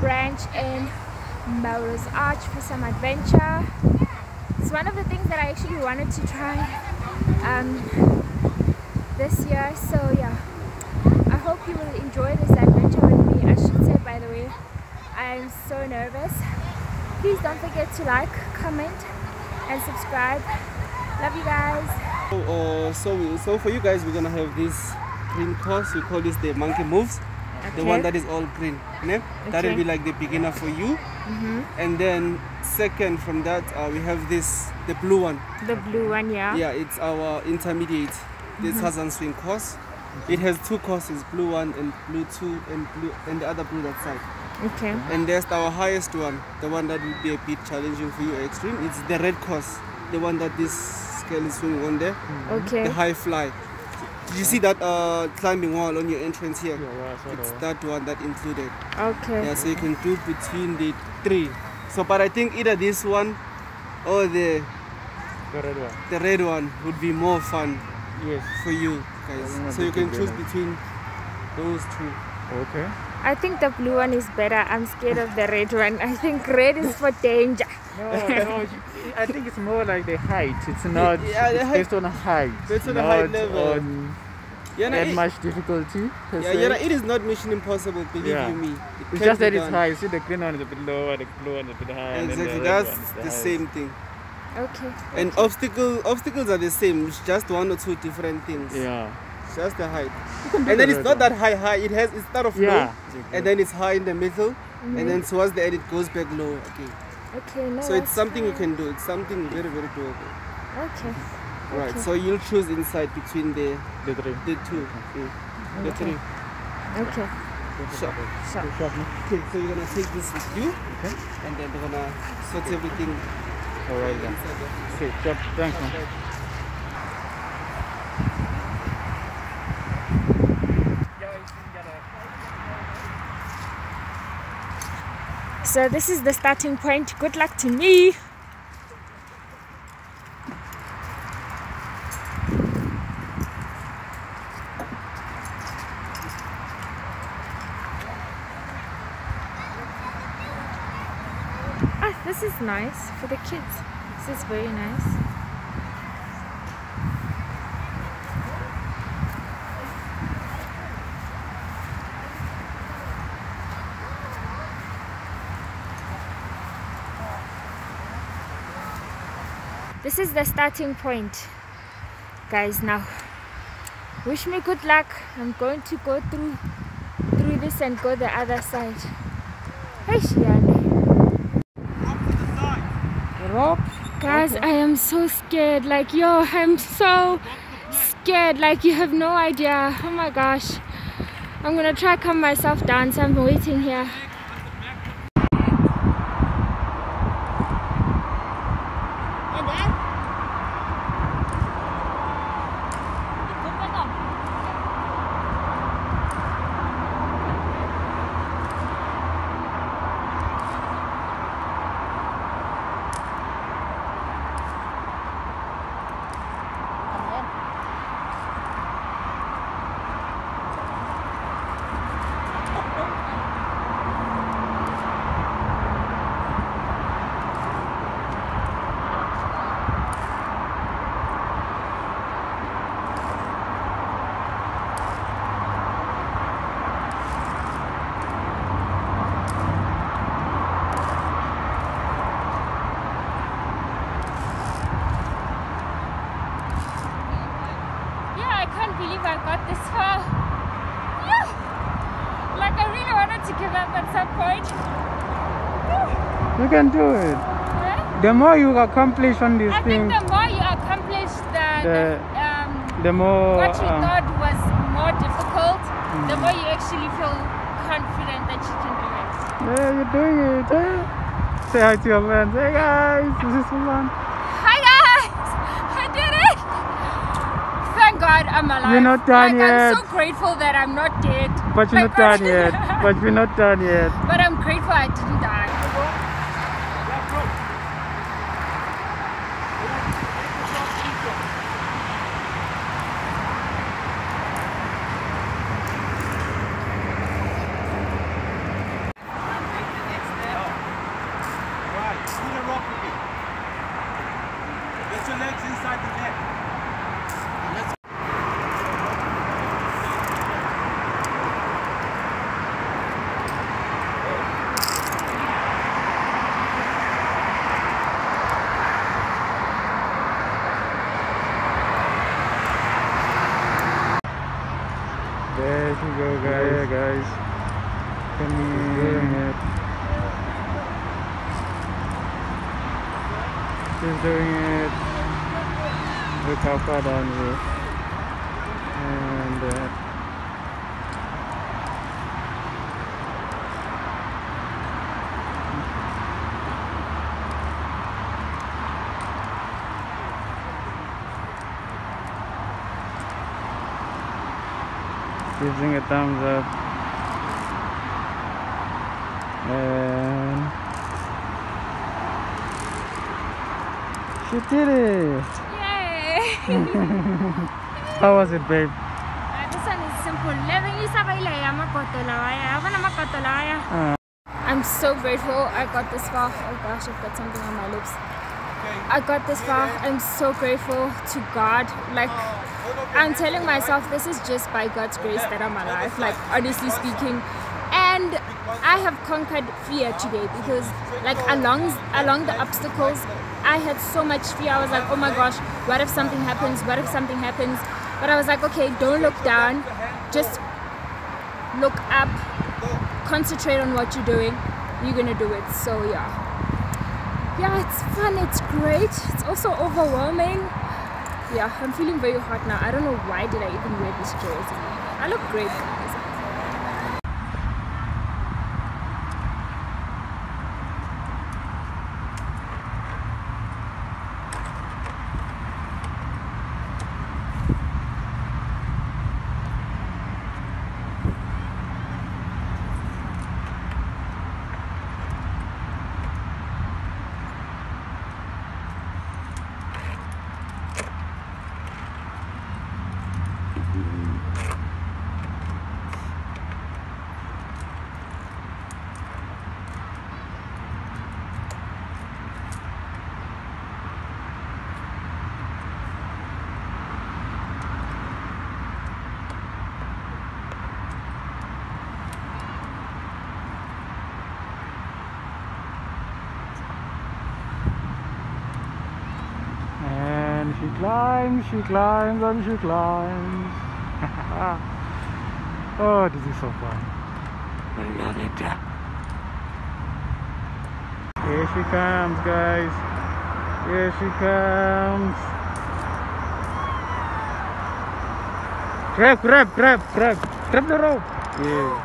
Branch in Melrose Arch for some adventure. It's one of the things that I actually wanted to try um, this year. So yeah, I hope you will enjoy this adventure with me. I should say, by the way, I am so nervous. Please don't forget to like, comment, and subscribe. Love you guys. So, uh, so, so for you guys, we're gonna have this green course. We call this the monkey moves. The one that is all green. Ne? That will be like the beginner for you. And then second from that, uh, we have this the blue one. the blue one, yeah. Yeah, it's our intermediate. This Hazan swing course. It has two courses, blue one and blue two, and blue and the other blue that side. Okay. And there's our highest one, the one that will be a bit challenging for you, extreme. It's the red course, the one that this scale is swinging on there, Okay. the high fly. Did you see that uh, climbing wall on your entrance here? Yeah, I saw It's that. that one that included. Okay. Yeah, so you can do between the three. So, but I think either this one or the The red one. the red one would be more fun Yes. for you guys. So you can choose them. between those two. Okay. I think the blue one is better. I'm scared of the red one. I think red is for danger. No, no. I think it's more like the height. It's not. Yeah, the it's height- based on height. Based on the not height level. On Yeah, no, that it, much difficulty. Per yeah, se. yeah, it is not mission impossible. Believe Yeah. you me. It It's just be that it's high. You see, the green one is a bit lower, the blue one is a bit higher. and Exactly, the that's one is the same thing. Okay. And obstacle obstacles are the same. It's just one or two different things. Yeah. It's just the height. You can do And then it's not that high high. It has it start off Yeah. low, and then it's high in the middle, and mm-hmm. then towards the end it goes back low again. Okay. No. So it's that's something you can do. It's something very very doable. Okay. Right. Okay. So you'll choose inside between the the three. the two, mm, the three. Okay. Sure. So. Okay, so you're gonna take this with you, Okay. and then we're gonna sort everything All right then. Okay. Chop. Thanks, man. So this is the starting point. Good luck to me. Ah, this is nice for the kids. This is very nice. This is the starting point, guys. Now, wish me good luck. I'm going to go through through this and go the other side. Hey, Shiane. Rope. Guys, I am so scared. Like, yo, I'm so scared. Like, you have no idea. Oh my gosh. I'm gonna try calm myself down. So I'm waiting here. Yeah, I can't believe I got this far. Yeah. Like, I really wanted to give up at some point. You can do it. The more you accomplish on this I think thing, the more you accomplish the, the, um, the more. what you um, thought was more difficult, the more you actually feel confident that you can do it. Yeah, you're doing it. Say hi to your friends. Hey guys, this is Sulan. part of my life. You're not done like, yet. I'm so grateful that I'm not dead. But you're like, not done yet. But we're not done yet. But I'm grateful I didn't die. Put your legs inside the net. Guys. Doing it. She's doing it. Look how far down here. And uh, giving a thumbs up. And she did it. Yay! How was it, babe? Uh, this one is simple. Living is a baile ya makotola waya. Abana makotola waya. Uh, I'm so grateful I got this far. Oh gosh, I've got something on my lips. I got this far. I'm so grateful to God. Like, I'm telling myself this is just by God's grace that I'm alive. Like, honestly speaking. And I have conquered fear today because, like, along along the obstacles, I had so much fear. I was like, oh my gosh, what if something happens? What if something happens? But I was like, okay, don't look down. Just look up. Concentrate on what you're doing. You're gonna do it. So yeah. Yeah it's fun. It's great. It's also overwhelming. Yeah i'm feeling very hot now. I don't know why did i even wear this jersey i look great guys and she climbs, she climbs, and she climbs. oh, this is so fun. I love it. Here she comes, guys. Here she comes. Grab, grab, grab, grab. Grab the rope. Yeah.